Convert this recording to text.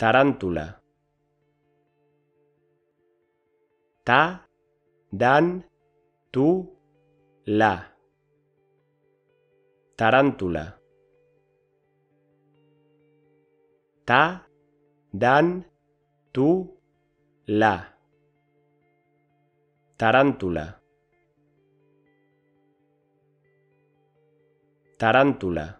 tarántula ta dan tu la. Tarántula ta dan tu la. Tarántula tarántula